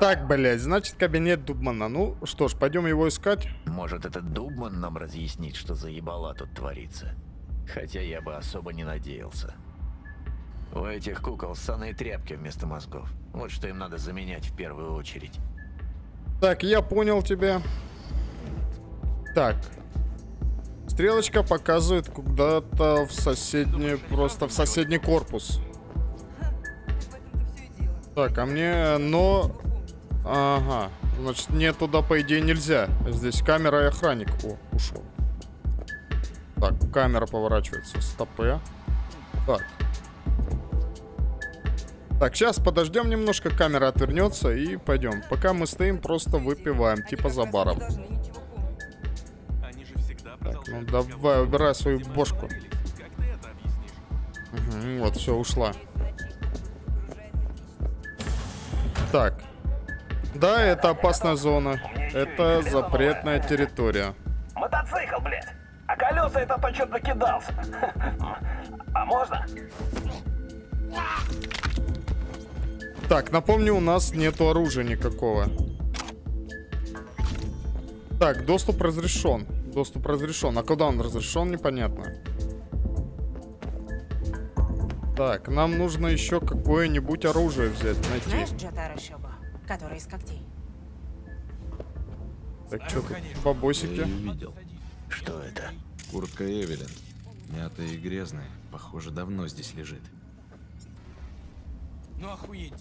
Так, блядь, значит кабинет Дубмана. Ну что ж, пойдем его искать. Может, этот Дубман нам разъяснит, что за ебала тут творится. Хотя я бы особо не надеялся. У этих кукол ссаные тряпки вместо мозгов. Вот что им надо заменять в первую очередь. Так, я понял тебя. Так. Стрелочка показывает куда-то в соседний, просто в соседний корпус. Так, а мне, но... Ага, значит, мне туда, по идее, нельзя. Здесь камера и охранник. О, ушел. Так, камера поворачивается. Стопы. Так. Так, сейчас подождем немножко, камера отвернется и пойдем. Пока мы стоим, просто выпиваем, типа за баром. Так, ну давай, убирай свою бошку. Угу, вот, все, ушла. Так. Да, это опасная зона. Это запретная территория. Мотоцикл, блядь. А колеса это то что накидался. А можно? Так, напомню, у нас нету оружия никакого. Так, доступ разрешен. Доступ разрешен. А куда он разрешен, непонятно. Так, нам нужно еще какое-нибудь оружие взять, найти. Знаешь Джатара Шоба, который из когтей? Так, что тут? Бабосики. Я ее видел. Что это? Куртка Эвелин. Мятая и грязная. Похоже, давно здесь лежит. Ну охуеть.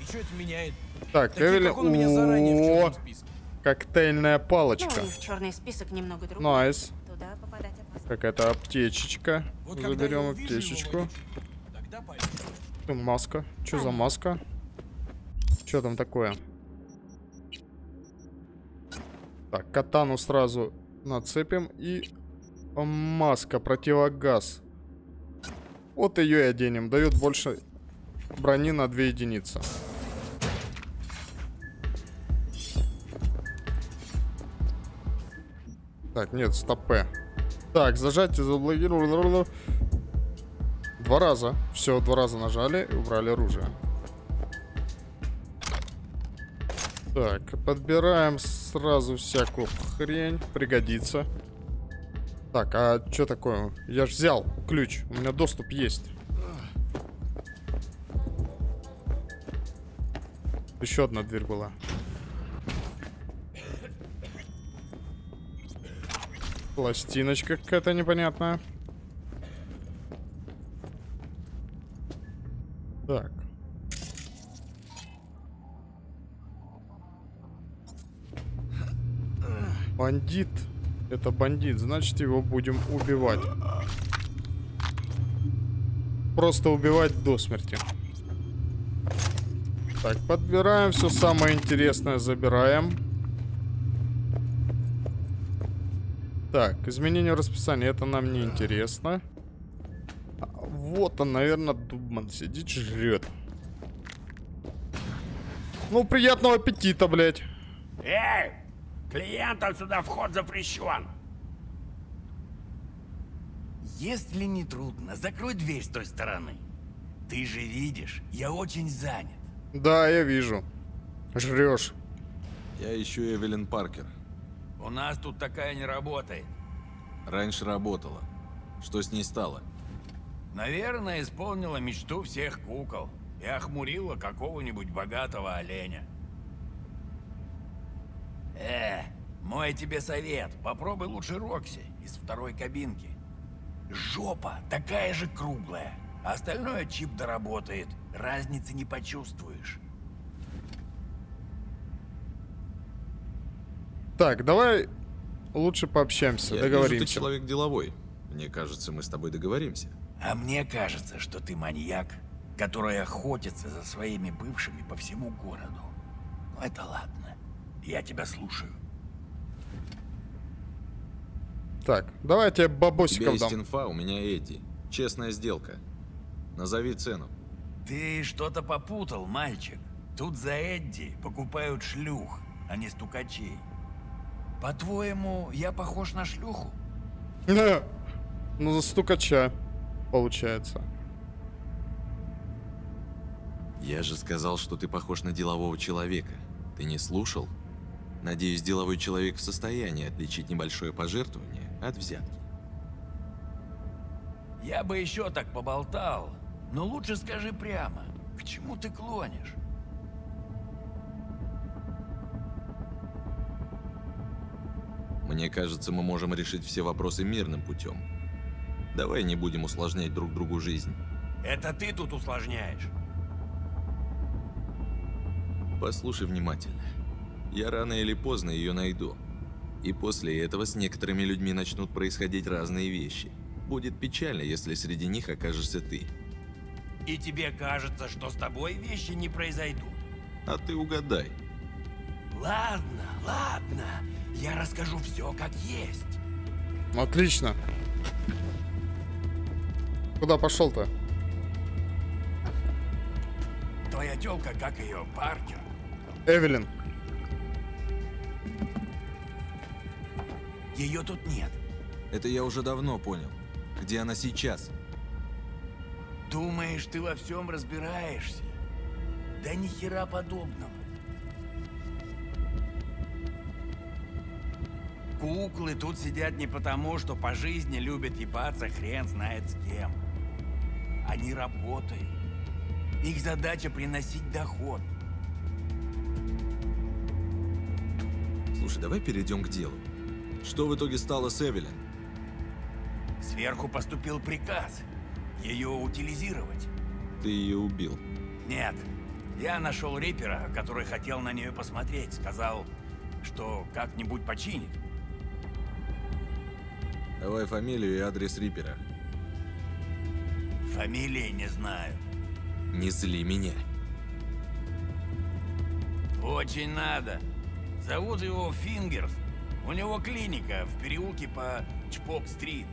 И что это меняет? Так, Такие, Эвелин... как он, у меня заранее в списке. коктейльная палочка. Ну, их черный список немного другой. Nice. Опасно. Какая-то аптечечка. Вот Заберем увижу его маска. Что за маска? Что там такое? Так, катану сразу нацепим. И маска, противогаз. Вот ее и оденем. Дает больше брони на 2 единицы. Так, нет, стопе. Так, зажать и заблокировать. Два раза. Все, два раза нажали и убрали оружие. Так, подбираем сразу всякую хрень. Пригодится. Так, а что такое? Я ж взял ключ. У меня доступ есть. Еще одна дверь была. Пластиночка какая-то непонятная. Так. Бандит. Это бандит, значит его будем убивать. Просто убивать до смерти. Так, подбираем все самое интересное, забираем. Так, изменение расписания, это нам не интересно. Вот он, наверное, Дубман сидит, жрет. Ну, приятного аппетита, блядь. Эй! Клиентам сюда вход запрещен. Если не трудно, закрой дверь с той стороны. Ты же видишь, я очень занят. Да, я вижу. Жрешь. Я ищу Эвелин Паркер. У нас тут такая не работает. Раньше работала. Что с ней стало? Наверное, исполнила мечту всех кукол и охмурила какого-нибудь богатого оленя. Э, мой тебе совет. Попробуй лучше Рокси из второй кабинки. Жопа такая же круглая. а Остальное чип доработает. Разницы не почувствуешь. Так, давай лучше пообщаемся, Я вижу, договоримся. ты человек деловой. Мне кажется, мы с тобой договоримся. А мне кажется, что ты маньяк, который охотится за своими бывшими по всему городу. Ну это ладно. Я тебя слушаю. Так, давай я тебе бабосиков дам. инфа, у меня Эдди. Честная сделка. Назови цену. Ты что-то попутал, мальчик. Тут за Эдди покупают шлюх, а не стукачей. По-твоему, я похож на шлюху? Ну, за стукача, получается. Я же сказал, что ты похож на делового человека. Ты не слушал? Надеюсь, деловой человек в состоянии отличить небольшое пожертвование от взятки. Я бы еще так поболтал, но лучше скажи прямо, к чему ты клонишь? Мне кажется, мы можем решить все вопросы мирным путем. Давай не будем усложнять друг другу жизнь. Это ты тут усложняешь. Послушай внимательно. Я рано или поздно ее найду. И после этого с некоторыми людьми начнут происходить разные вещи. Будет печально, если среди них окажешься ты. И тебе кажется, что с тобой вещи не произойдут. А ты угадай. Ладно, ладно. Я расскажу все как есть. Отлично. Куда пошел-то? Твоя телка, как ее, Паркер, Эвелин. Ее тут нет. Это я уже давно понял. Где она сейчас? Думаешь, ты во всем разбираешься? Да ни хера подобного. Куклы тут сидят не потому, что по жизни любят ебаться хрен знает с кем. Они работают. Их задача приносить доход. Слушай, давай перейдем к делу. Что в итоге стало с Эвелин? Сверху поступил приказ ее утилизировать. Ты ее убил. Нет, я нашел Риппера, который хотел на нее посмотреть. Сказал, что как-нибудь починит. Давай фамилию и адрес Риппера. Фамилии не знаю. Не зли меня. Очень надо. Зовут его Фингерс. У него клиника в переулке по Чпок-стрит.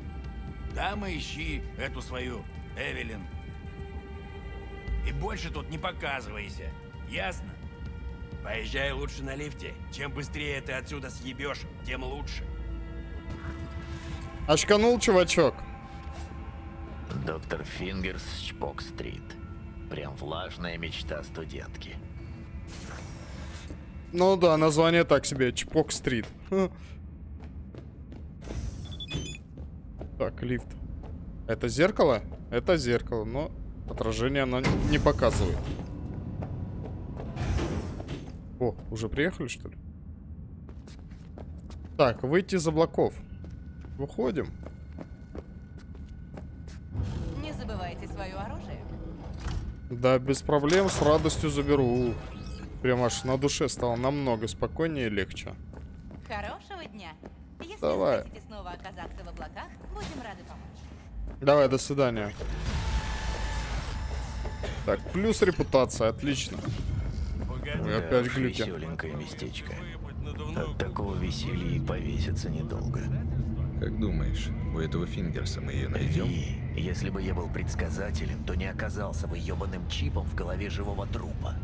Там и ищи эту свою Эвелин. И больше тут не показывайся. Ясно? Поезжай лучше на лифте. Чем быстрее ты отсюда съебешь, тем лучше. Очканул, чувачок. Доктор Фингерс, Чпок-стрит. Прям влажная мечта студентки. Ну да, название так себе. Чпок-стрит. Так, лифт. Это зеркало? Это зеркало, но отражение оно не показывает. О, уже приехали, что ли? Так, выйти из облаков. Выходим. Не забывайте свое оружие. Да, без проблем, с радостью заберу. Прям аж на душе стало намного спокойнее и легче. Дня. Если Давай. захотите снова оказаться в облаках, будем рады помочь. Давай, до свидания. Так, плюс репутация, отлично. Ой, Да опять глюки. веселенькое местечко. От такого веселья и повеситься недолго. Как думаешь, у этого Фингерса мы ее найдем? И если бы я был предсказателем, то не оказался бы ебаным чипом в голове живого трупа.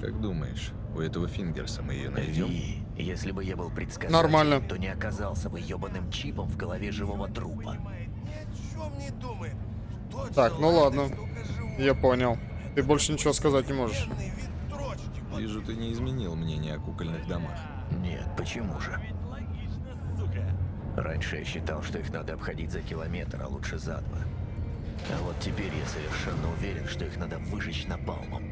Как думаешь, у этого Фингерса мы ее найдем? И если бы я был предсказателем, Нормально. то не оказался бы ебаным чипом в голове живого трупа. Так, ну ладно. Я понял. Ты больше ничего сказать не можешь. Вижу, ты не изменил мнение о кукольных домах. Нет, почему же? Раньше я считал, что их надо обходить за километр, а лучше за два. А вот теперь я совершенно уверен, что их надо выжечь напалмом.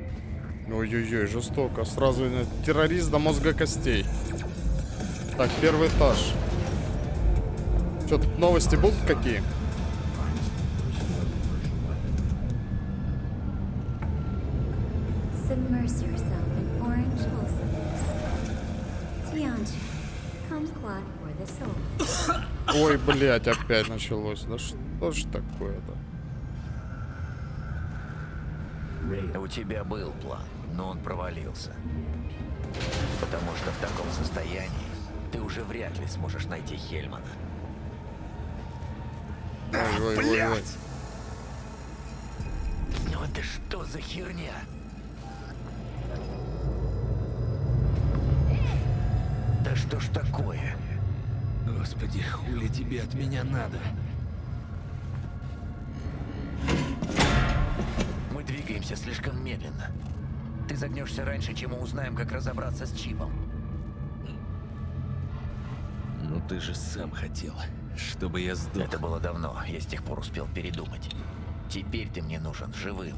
Ой-ой-ой, жестоко. Сразу террорист до мозга костей. Так, первый этаж. Что, тут новости будут какие? Ой, блядь, опять началось. Да что ж такое-то? У тебя был план, но он провалился. Потому что в таком состоянии ты уже вряд ли сможешь найти Хельмана. Ой-ой-ой. Ну это что за херня? Да что ж такое? Господи, хули тебе от меня надо? Двигаемся слишком медленно. Ты загнешься раньше, чем мы узнаем, как разобраться с чипом. Ну ты же сам хотел, чтобы я сдох. Это было давно, я с тех пор успел передумать. Теперь ты мне нужен живым.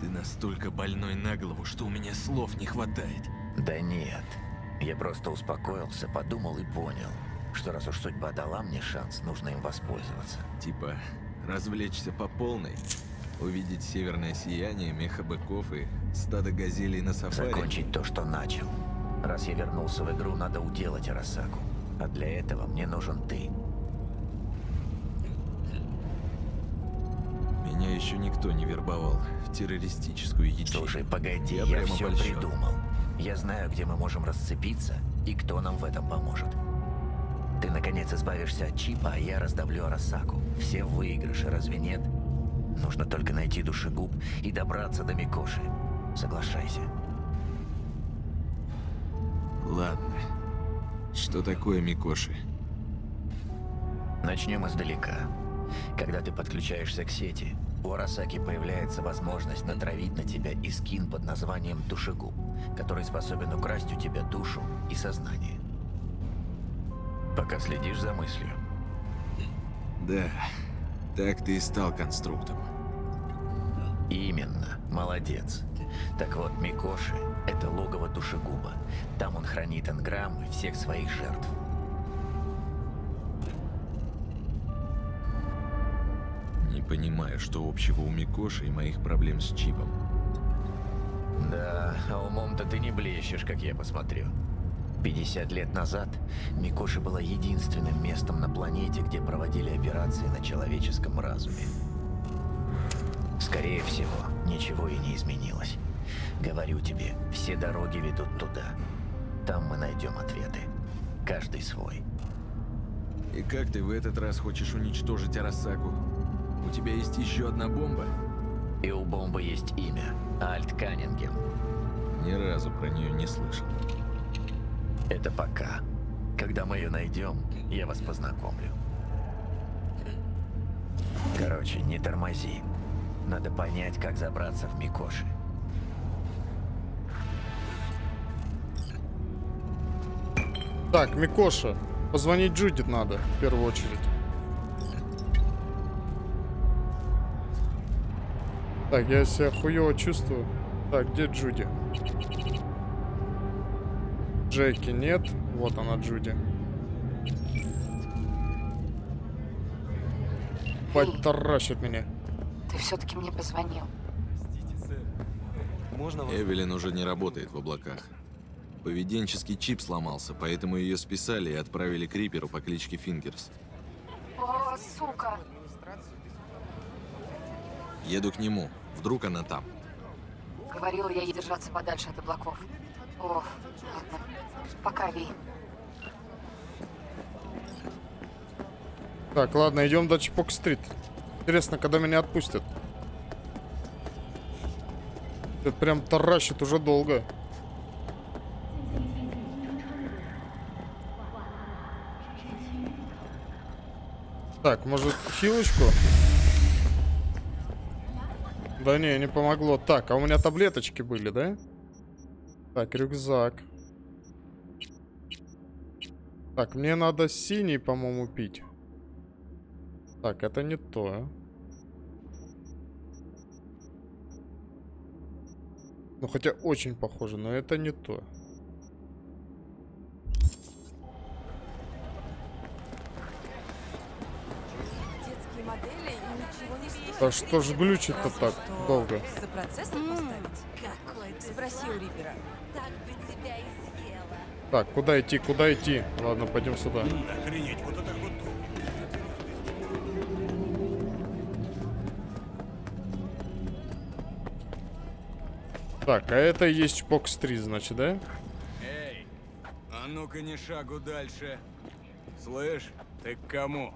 Ты настолько больной на голову, что у меня слов не хватает. Да нет. Я просто успокоился, подумал и понял, что раз уж судьба дала мне шанс, нужно им воспользоваться. Типа, развлечься по полной, увидеть северное сияние, меха быков и стадо газелей на сафари. Закончить то, что начал. Раз я вернулся в игру, надо уделать Арасаку. А для этого мне нужен ты. Меня еще никто не вербовал в террористическую ячейку. Слушай, погоди, Я я, все польщен. придумал. Я знаю, где мы можем расцепиться и кто нам в этом поможет. Ты, наконец, избавишься от чипа, а я раздавлю Арасаку. Все в выигрыше, разве нет? Нужно только найти душегуб и добраться до Микоши. Соглашайся. Ладно. Что такое Микоши? Начнем издалека. Когда ты подключаешься к сети, у Арасаки появляется возможность натравить на тебя и скин под названием Душегуб, который способен украсть у тебя душу и сознание. Пока следишь за мыслью. Да, так ты и стал конструктом. Именно. Молодец. Так вот, Микоши — это логово Душегуба. Там он хранит энграммы всех своих жертв. Не понимаю, что общего у Микоши и моих проблем с чипом. Да, а умом-то ты не блещешь, как я посмотрю. 50 лет назад Микоши была единственным местом на планете, где проводили операции на человеческом разуме. Скорее всего, ничего и не изменилось. Говорю тебе, все дороги ведут туда. Там мы найдем ответы. Каждый свой. И как ты в этот раз хочешь уничтожить Арасаку? У тебя есть еще одна бомба? И у бомбы есть имя. Альт Каннингем. Ни разу про нее не слышал. Это пока. Когда мы ее найдем, я вас познакомлю. Короче, не тормози. Надо понять, как забраться в Микоши. Так, Микоша. Позвонить Джудит надо, в первую очередь. Так, я себя хуево чувствую. Так, где Джуди? Джеки нет. Вот она, Джуди. Бать таращит меня. Ты все-таки мне позвонил. Эвелин уже не работает в облаках. Поведенческий чип сломался, поэтому ее списали и отправили к Риперу по кличке Фингерс. О, сука! Еду к нему. Вдруг она там. Говорила я ей держаться подальше от облаков. О, ладно. Пока, Ви. Так, ладно, идем до Чипок-стрит. Интересно, когда меня отпустят. Это прям таращит уже долго. Так, может, хилочку? Да не, не помогло. Так, а у меня таблеточки были, да? Так, рюкзак. Так, мне надо синий, по-моему, пить. Так, это не то. Ну, хотя очень похоже, но это не то. Детские модели и ничего не стоит. Да что ж глючит-то так долго? За процессор поставить? Какой ты Спроси у Рипера. Так бы тебя и. Так, куда идти, куда идти? Ладно, пойдем сюда. Охренеть, вот это вот Так, а это и есть Чпокс 3, значит, да? Эй, а ну-ка ни шагу дальше. Слышь, ты к кому?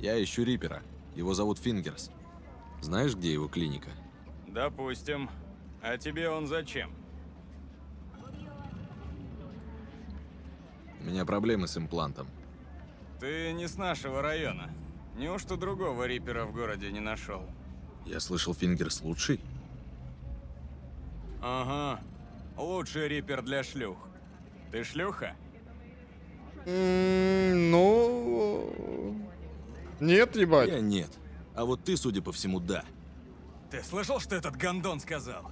Я ищу Рипера. Его зовут Фингерс. Знаешь, где его клиника? Допустим. А тебе он зачем? У меня проблемы с имплантом. ты не с нашего района. Неужто другого рипера в городе не нашел? Я слышал, Фингерс лучший. Ага. Лучший рипер для шлюх. Ты шлюха? Ну... Нет, ебать. Я нет. А вот ты, судя по всему, да. Ты слышал, что этот гондон сказал?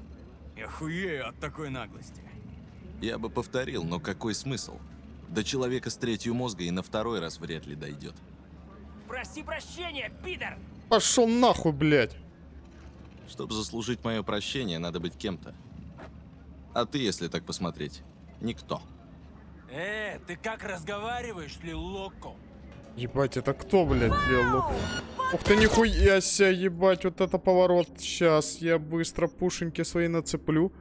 Я хуею от такой наглости. Я бы повторил, но какой смысл? До человека с третью мозга и на второй раз вряд ли дойдет. Прости прощения, пидор! Пошел нахуй, блядь. Чтобы заслужить мое прощение, надо быть кем-то. А ты, если так посмотреть, никто. Э, ты как разговариваешь, ли локо? Ебать, это кто, блядь, Лелу? Ух ты, нихуя себе, ебать, вот это поворот. Сейчас я быстро пушеньки свои нацеплю.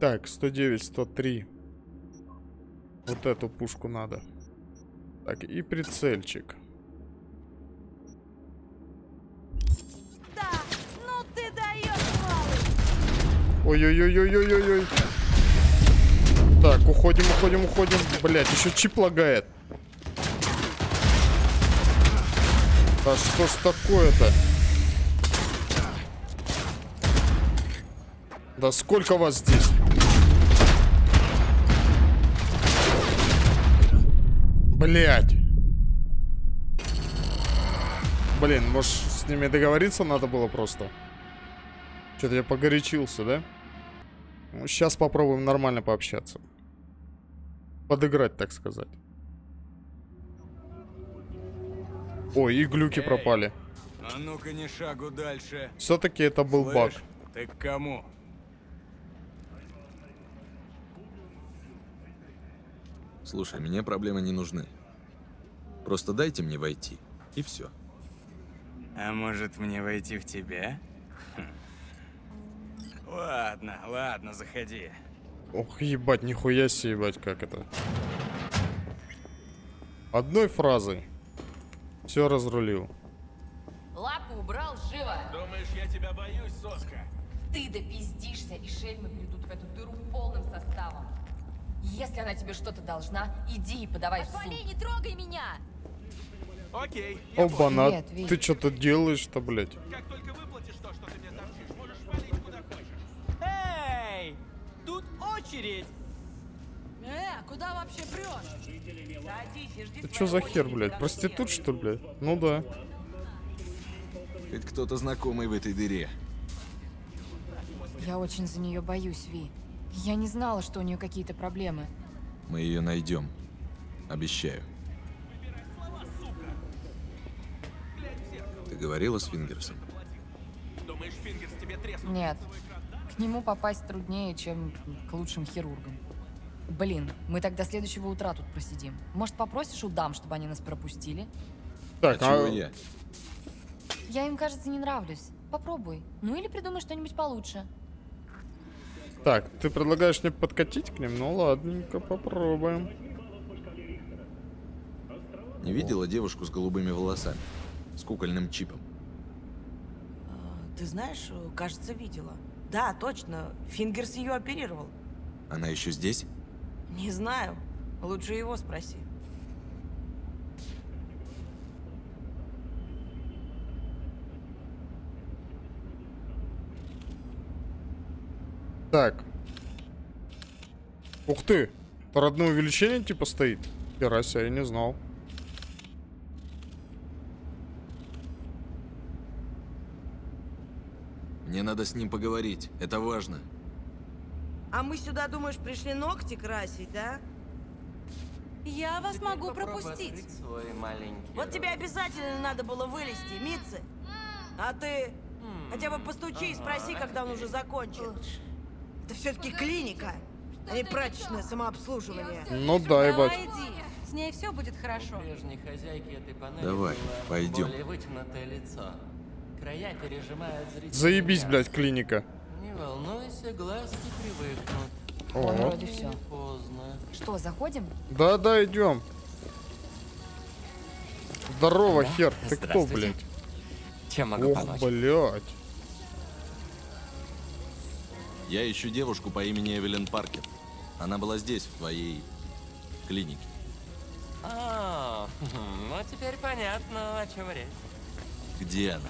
Так, 109, 103. Вот эту пушку надо. Так, и прицельчик. Да, ну ты даешь, малый. Ой-ой-ой-ой-ой-ой-ой. Так, уходим, уходим, уходим. Блять, еще чип лагает. Да что ж такое-то? Да сколько вас здесь? Блять. Блин, может с ними договориться надо было просто? Что-то я погорячился, да? Ну, сейчас попробуем нормально пообщаться. Подыграть, так сказать. Ой, и глюки Эй. пропали. А ну-ка не шагу дальше. Все-таки это был Слышь, баг. Ты к кому? Слушай, мне проблемы не нужны. Просто дайте мне войти, и все. А может мне войти в тебя? Хм. Ладно, ладно, заходи. Ох, ебать, нихуя себе, ебать, как это. Одной фразой. Все разрулил. Лапу убрал, живо! Думаешь, я тебя боюсь, соска? Ты допиздишься, и шельмы придут в эту дыру полным составом. Если она тебе что-то должна, иди и подавай в суд. Отвали, не трогай меня! Окей. Оба-на, Привет, Ви. ты что-то делаешь-то, блядь? Как только выплатишь то, что ты мне торчишь, можешь валить куда хочешь. Эй! Тут очередь! Куда вообще прешь? Садись жди что за хер, блядь? Проститут, что ли, блядь? Ну да. Хоть кто-то знакомый в этой дыре. Я очень за нее боюсь, Ви. Я не знала, что у нее какие-то проблемы. Мы ее найдем. Обещаю. Ты говорила с Фингерсом? Думаешь, Фингерс тебе треснул? Нет. К нему попасть труднее, чем к лучшим хирургам. Блин, мы тогда следующего утра тут просидим. Может, попросишь у дам, чтобы они нас пропустили? Так, а чего а- я? Я им, кажется, не нравлюсь. Попробуй. Ну или придумай что-нибудь получше. Так, ты предлагаешь мне подкатить к ним? Ну ладненько, попробуем. Не видела девушку с голубыми волосами? С кукольным чипом? Ты знаешь, кажется, видела. Да, точно. Фингерс ее оперировал. Она еще здесь? Не знаю. Лучше его спроси. Так. Ух ты! Это родное увеличение типа стоит? Хера себе, я не знал. Мне надо с ним поговорить. Это важно. А мы сюда, думаешь, пришли ногти красить, да? Я вас могу пропустить. свой маленький. Вот тебе обязательно надо было вылезти, Митцы. А ты хотя бы постучи и спроси, когда он уже закончит. Это все-таки клиника, а не прачечное самообслуживание. Ну да, ебать. Давай иди. С ней все будет хорошо. Давай, пойдем. Края пережимают Заебись, блядь, клиника. Не волнуйся, глазки привыкнут. О. Он вроде все. Поздно. Что, заходим? Да-да, идем. Здорово, хер. Ты кто, блядь? Чем могу Ох, помочь? блядь. Я ищу девушку по имени Эвелин Паркер. Она была здесь, в твоей клинике. А, ну теперь понятно, о чем речь. Где она?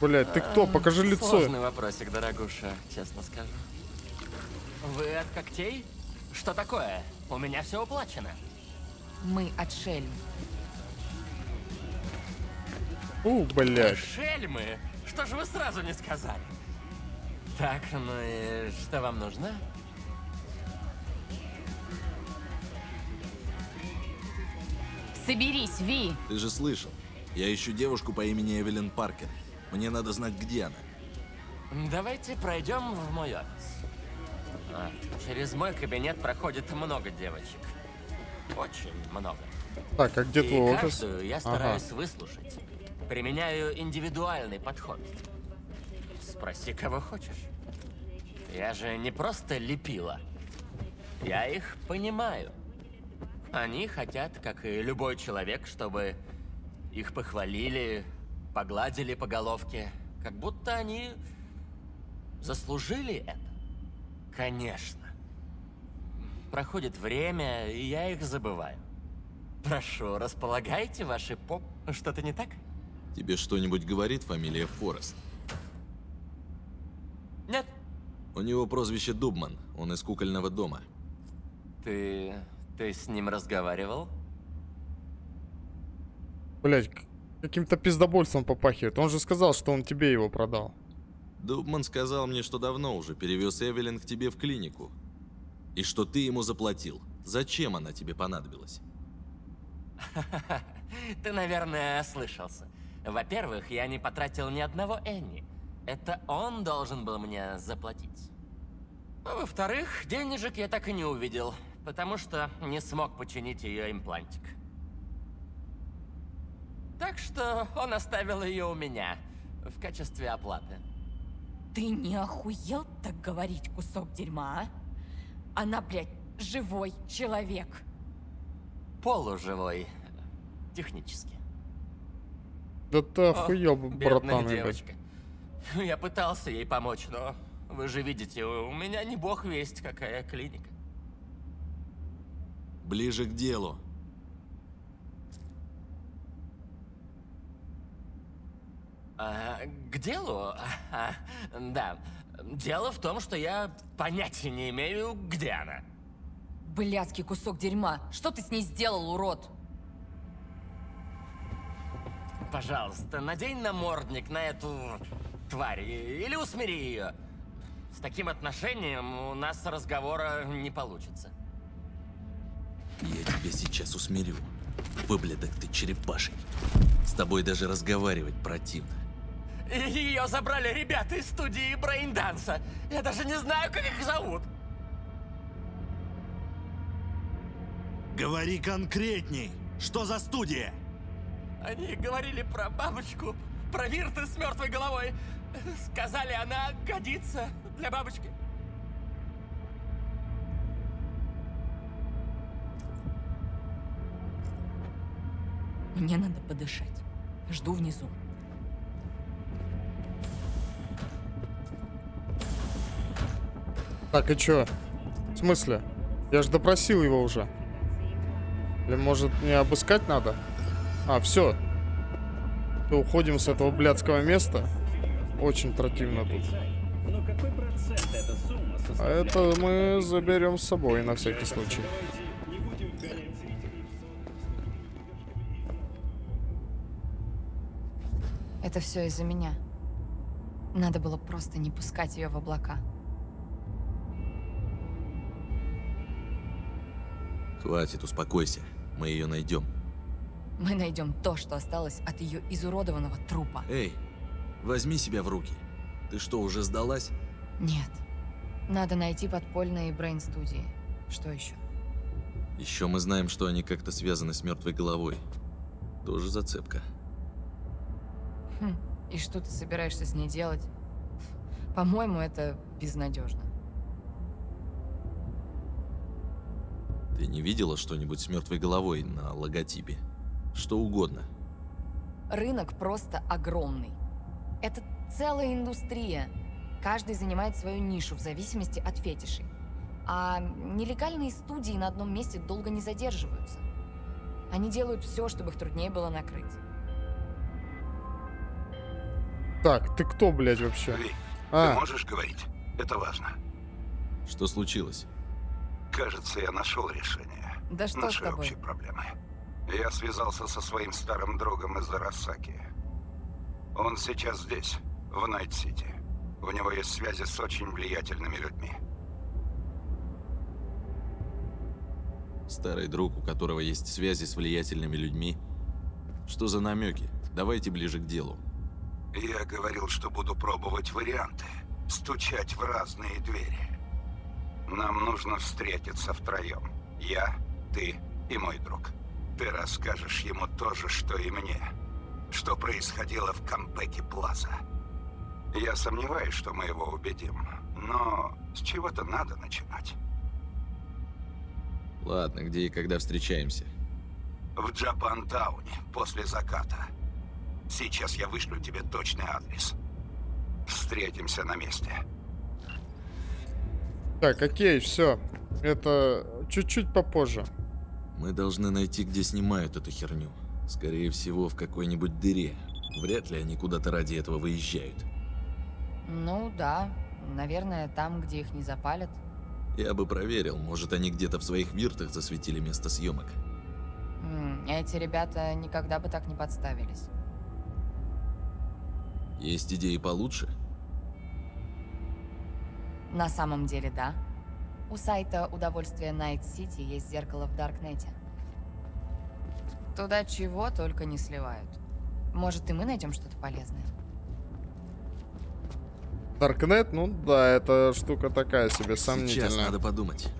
Блять, ты кто? Покажи лицо. Сложный вопросик, дорогуша, честно скажу. Вы от когтей? Что такое? У меня все уплачено. Мы отшельм. У, блядь. Шельмы? Что же вы сразу не сказали? Так, ну и что вам нужно? Соберись, Ви! Ты же слышал. Я ищу девушку по имени Эвелин Паркер. Мне надо знать, где она. Давайте пройдем в мой офис. А, через мой кабинет проходит много девочек. Очень много. Так, а где И твой офис? я Ага. стараюсь выслушать. Применяю индивидуальный подход. Спроси, кого хочешь. Я же не просто лепила. Я их понимаю. Они хотят, как и любой человек, чтобы их похвалили, погладили по головке, как будто они заслужили это. Конечно. Проходит время, и я их забываю. Прошу, располагайте ваши поп... Что-то не так? Тебе что-нибудь говорит фамилия Форест? Нет. У него прозвище Дубман. Он из кукольного дома. Ты... ты с ним разговаривал? Блять, каким-то пиздобольством попахивает. Он же сказал, что он тебе его продал. Дубман сказал мне, что давно уже перевез Эвелин к тебе в клинику. И что ты ему заплатил. Зачем она тебе понадобилась? Ты, наверное, ослышался. Во-первых, я не потратил ни одного Энни. Это он должен был мне заплатить. А во-вторых, денежек я так и не увидел, потому что не смог починить ее имплантик. Так что он оставил ее у меня в качестве оплаты. Ты не охуел так говорить, кусок дерьма, а? Она, блядь, живой человек. Полуживой. Технически. Да ты охуел, братан, девочка. Я пытался ей помочь, но вы же видите, у меня не бог весть, какая клиника. Ближе к делу. А, к делу? А, да. Дело в том, что я понятия не имею, где она. Блядский кусок дерьма. Что ты с ней сделал, урод? Пожалуйста, надень намордник на эту тварь или усмири ее. С таким отношением у нас разговора не получится. Я тебя сейчас усмирю. Выблядок ты черепаший. С тобой даже разговаривать противно. Ее забрали ребята из студии Брейнданса. Я даже не знаю, как их зовут. Говори конкретней. Что за студия? Они говорили про бабочку, про Вирты с мертвой головой. Сказали, она годится для бабочки. Мне надо подышать. Жду внизу. Так, и чё? В смысле? Я же допросил его уже. Или может мне обыскать надо? А, все. Уходим с этого блядского места. Очень противно тут. А это мы заберем с собой на всякий случай. Это все из-за меня. Надо было просто не пускать ее в облака. Хватит, успокойся. Мы ее найдем. Мы найдем то, что осталось от ее изуродованного трупа. Эй, возьми себя в руки. Ты что, уже сдалась? Нет. Надо найти подпольные брейн-студии. Что еще? Еще мы знаем, что они как-то связаны с мертвой головой. Тоже зацепка. Хм. И что ты собираешься с ней делать? По-моему, это безнадежно. Ты не видела что-нибудь с мертвой головой на логотипе? Что угодно. Рынок просто огромный. Это целая индустрия. Каждый занимает свою нишу в зависимости от фетишей. А нелегальные студии на одном месте долго не задерживаются. Они делают все, чтобы их труднее было накрыть. Так, ты кто, блядь, вообще? Ви, А. ты можешь говорить? Это важно. Что случилось? Кажется, я нашел решение Да что с нашей тобой? общей проблемы. Я связался со своим старым другом из Арасаки. Он сейчас здесь, в Найт-Сити. У него есть связи с очень влиятельными людьми. Старый друг, у которого есть связи с влиятельными людьми. Что за намеки? Давайте ближе к делу. Я говорил, что буду пробовать варианты, стучать в разные двери. Нам нужно встретиться втроем. Я, ты и мой друг. Ты расскажешь ему то же, что и мне. Что происходило в Кампеке Плаза. Я сомневаюсь, что мы его убедим. Но с чего-то надо начинать. Ладно, где и когда встречаемся? В Джапантауне, после заката. Сейчас я вышлю тебе точный адрес. Встретимся на месте. Так, окей, все. Это чуть-чуть попозже. Мы должны найти, где снимают эту херню. Скорее всего, в какой-нибудь дыре. Вряд ли они куда-то ради этого выезжают. Ну да, наверное, там, где их не запалят. Я бы проверил, может, они где-то в своих виртах засветили место съемок. Эти ребята никогда бы так не подставились. Есть идеи получше? На самом деле, да. У сайта удовольствия Night City есть зеркало в Даркнете. Туда чего только не сливают. Может, и мы найдем что-то полезное. Даркнет, ну да, эта штука такая себе сомнительная. Сейчас надо подумать.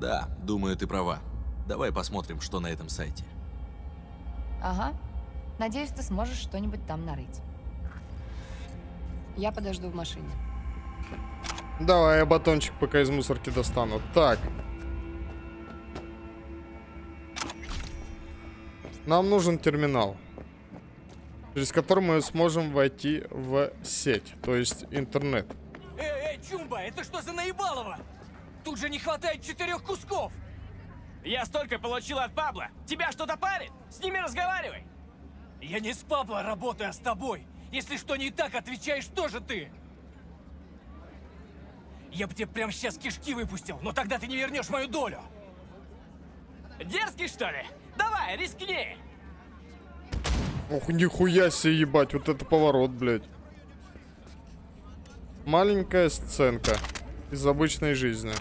Да, думаю, ты права. Давай посмотрим, что на этом сайте. Ага. Надеюсь, ты сможешь что-нибудь там нарыть. Я подожду в машине. Давай я батончик пока из мусорки достану. Так. Нам нужен терминал, через который мы сможем войти в сеть, то есть интернет. Эй, эй, Чумба, это что за наебалово? Тут же не хватает четырех кусков. Я столько получил от Пабло. Тебя что-то парит? С ними разговаривай. Я не с Пабло работаю, а с тобой. Если что не так, отвечаешь тоже ты. Я бы тебе прямо сейчас кишки выпустил, но тогда ты не вернешь мою долю. Дерзкий, что ли? Давай, рискни. Ох, нихуя себе, ебать, вот это поворот, блядь. Маленькая сценка из обычной жизни.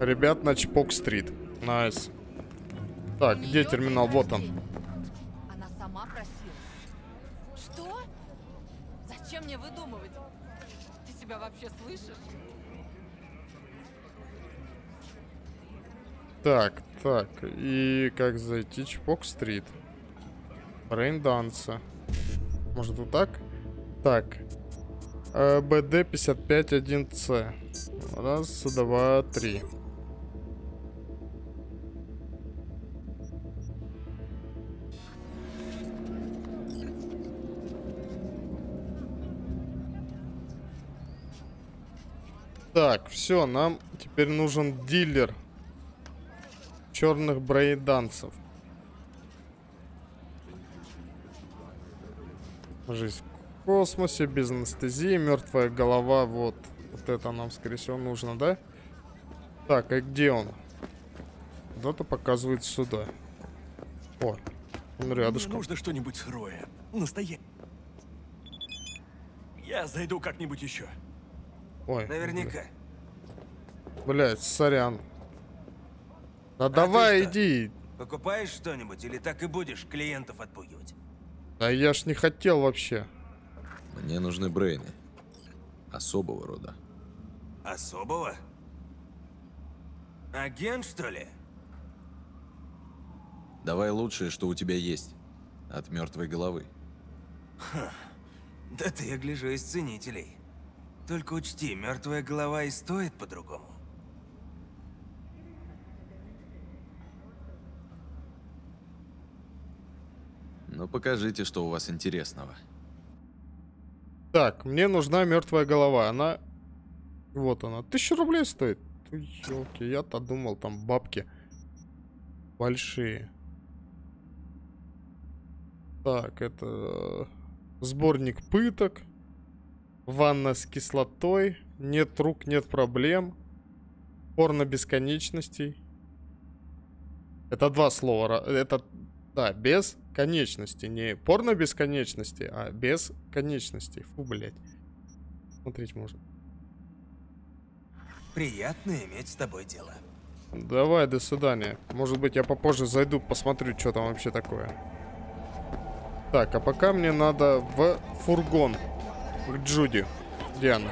Ребят на Чпок-стрит. Nice. Так, где терминал? Вот он. Зачем мне выдумывать? Ты себя вообще слышишь? Так, так. И как зайти? Чпок-стрит. Рейнданса. Может вот так? Так. Э, БД 551С. Раз, два, три. Так, все, нам теперь нужен дилер черных брейданцев. Жизнь в космосе, без анестезии, мертвая голова, вот. Вот это нам, скорее всего, нужно, да? Так, а где он? Куда-то показывает сюда. О, он Мне рядышком. нужно что-нибудь сырое. Настоящее. Я зайду как-нибудь еще. Ой. Наверняка. Блять, сорян. Да А давай, иди. Покупаешь что-нибудь или так и будешь клиентов отпугивать? Да я ж не хотел вообще. Мне нужны брейны. Особого рода. Особого? Агент, что ли? Давай лучшее, что у тебя есть. От мертвой головы. Ха. Да ты, я гляжу, из ценителей. Только учти, мертвая голова и стоит по-другому. Ну покажите, что у вас интересного. Так, мне нужна мертвая голова. Она... Вот она. Тысяча рублей стоит. Елки, я-то думал, там бабки большие. Так, это сборник пыток. Ванна с кислотой. Нет рук, нет проблем. Порно бесконечностей. Это два слова. Это, да, без конечности. Не порно бесконечности, а без конечностей. Фу, блядь. Смотреть можно. Приятно иметь с тобой дело. Давай, до свидания. Может быть, я попозже зайду, посмотрю, что там вообще такое. Так, а пока мне надо в фургон. К Джуди. Где она?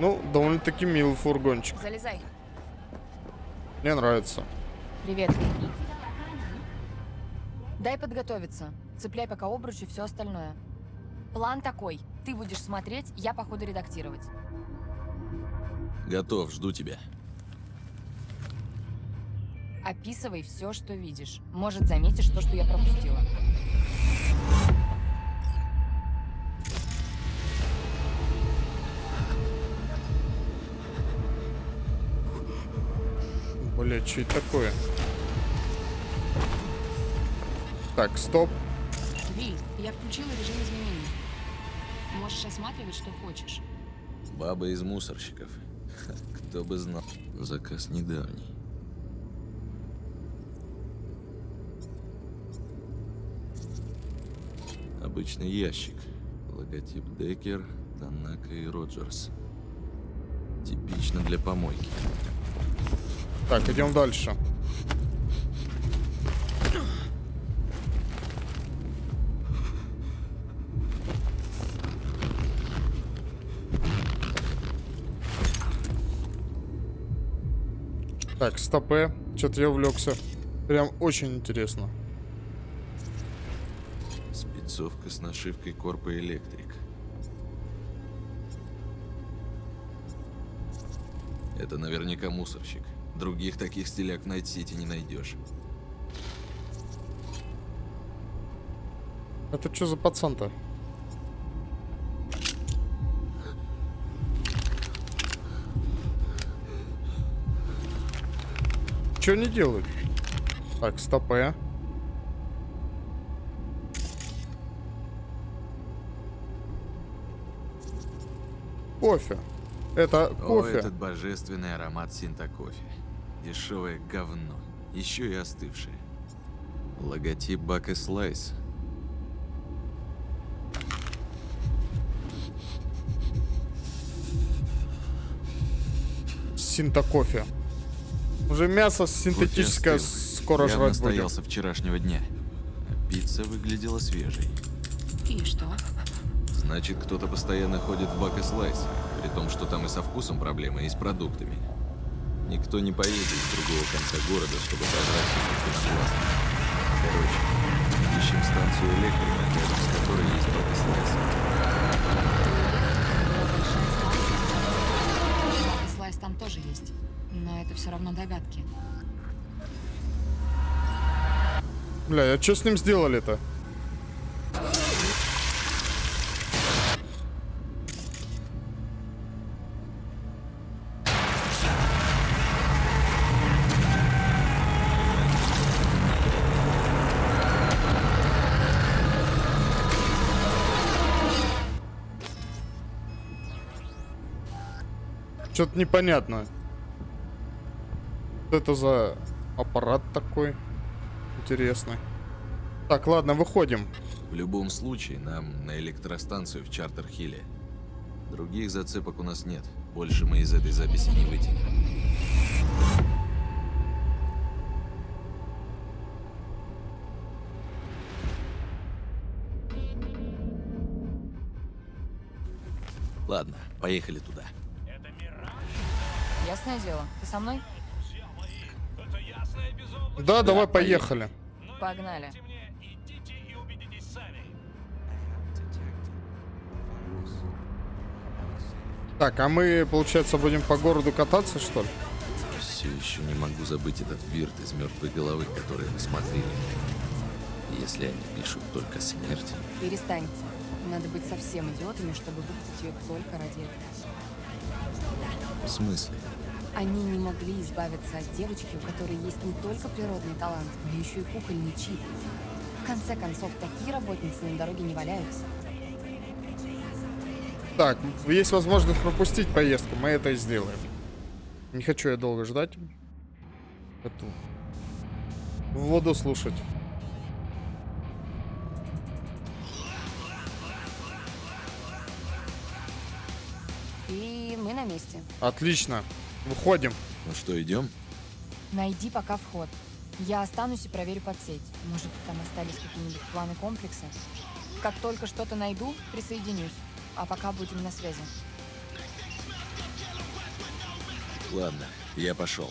Ну, довольно-таки милый фургончик. Залезай. Мне нравится. Привет. Дай подготовиться. Цепляй пока обруч и все остальное. План такой. Ты будешь смотреть, я по ходу редактировать. Готов, жду тебя. Описывай все, что видишь. Может, заметишь то, что я пропустила. Блять, что это такое? Так, стоп. Ви, я включила режим изменений. Можешь осматривать, что хочешь. Баба из мусорщиков. Кто бы знал. Заказ недавний. Обычный ящик. Логотип Декер, Танака и Роджерс. Типично для помойки. Так, идем дальше. Так, стопе. Что-то я увлекся. Прям очень интересно. Спецовка с нашивкой Корпо Электрик. Это наверняка мусорщик. Других таких стиляк в Найт-Сити не найдешь. Это что за пацан-то? Что они делают? Так, стопе. Кофе. Это О, кофе. этот божественный аромат синта кофе. Дешевое говно. Еще и остывшее. Логотип Бак и Слайс. Синта кофе. Уже мясо синтетическое скоро жрать будем. стоялся вчерашнего дня. А пицца выглядела свежей. И что? Значит, кто-то постоянно ходит в Бак и Слайс. При том, что там и со вкусом проблемы, и с продуктами. Никто не поедет с другого конца города, чтобы забрать все на Короче, ищем станцию электрика, рядом с которой есть Бак и Слайс. И слайс там тоже есть. Но это все равно догадки. Бля, а что с ним сделали-то? Что-то непонятно. Что это за аппарат такой? Интересный. Так, ладно, выходим. В любом случае, нам на электростанцию в Чартер-Хилле. Других зацепок у нас нет. Больше мы из этой записи не вытянем. Ладно, поехали туда. Ясное дело. Ты со мной? Да, давай, поехали. Погнали. Так, а мы, получается, будем по городу кататься, что ли? Все еще не могу забыть этот вирт из мертвой головы, который мы смотрели. Если они пишут только смерть, Перестаньте. Надо быть совсем идиотами, чтобы выкупить ее только ради этого. в смысле? Они не могли избавиться от девочки, у которой есть не только природный талант, но еще и кукольный чип. В конце концов, такие работницы на дороге не валяются. Так, есть возможность пропустить поездку, мы это и сделаем. Не хочу я долго ждать. Эту воду слушать. И мы на месте. Отлично. Выходим. Ну что, идем? Найди пока вход. Я останусь и проверю подсеть. Может, там остались какие-нибудь планы комплекса? Как только что-то найду, присоединюсь. А пока будем на связи. Ладно, я пошел.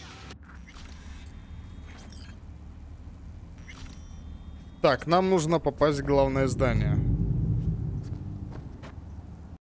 Так, нам нужно попасть в главное здание.